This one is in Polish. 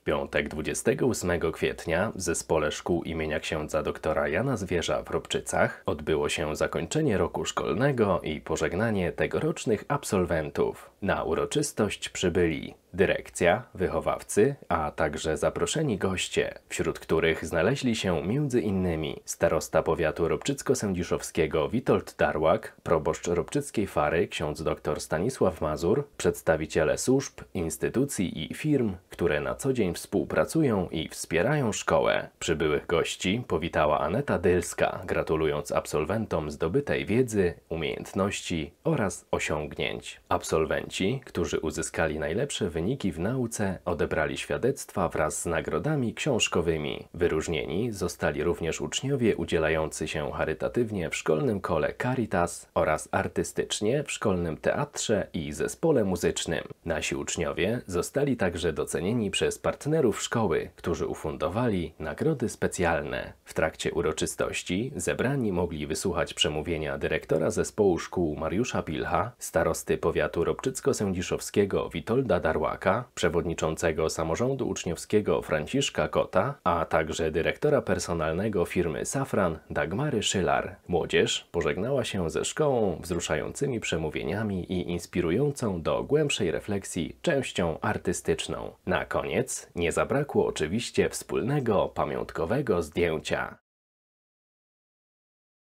W piątek 28 kwietnia w zespole szkół imienia księdza doktora Jana Zwierza w Robczycach odbyło się zakończenie roku szkolnego i pożegnanie tegorocznych absolwentów. Na uroczystość przybyli dyrekcja, wychowawcy, a także zaproszeni goście, wśród których znaleźli się m.in. starosta powiatu robczycko-sędziszowskiego Witold Darłak, proboszcz Robczyckiej Fary ksiądz dr Stanisław Mazur, przedstawiciele służb, instytucji i firm, które na co dzień współpracują i wspierają szkołę. Przybyłych gości powitała Aneta Dylska, gratulując absolwentom zdobytej wiedzy, umiejętności oraz osiągnięć. Absolwenci, którzy uzyskali najlepsze wyniki w nauce, odebrali świadectwa wraz z nagrodami książkowymi. Wyróżnieni zostali również uczniowie udzielający się charytatywnie w szkolnym kole Caritas oraz artystycznie w szkolnym teatrze i zespole muzycznym. Nasi uczniowie zostali także docenieni przez partnerów szkoły, którzy ufundowali nagrody specjalne. W trakcie uroczystości zebrani mogli wysłuchać przemówienia dyrektora zespołu szkół Mariusza Pilcha, starosty powiatu robczycko-sędziszowskiego Witolda Darłaka, przewodniczącego samorządu uczniowskiego Franciszka Kota, a także dyrektora personalnego firmy Safran Dagmary Szylar. Młodzież pożegnała się ze szkołą wzruszającymi przemówieniami i inspirującą do głębszej refleksji częścią artystyczną. Na koniec nie zabrakło oczywiście wspólnego pamiątkowego zdjęcia.